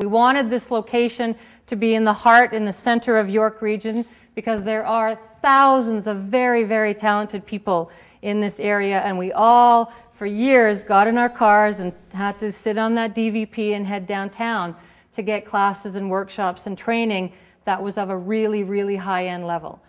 We wanted this location to be in the heart, in the center of York Region, because there are thousands of very, very talented people in this area, and we all, for years, got in our cars and had to sit on that DVP and head downtown to get classes and workshops and training that was of a really, really high end level.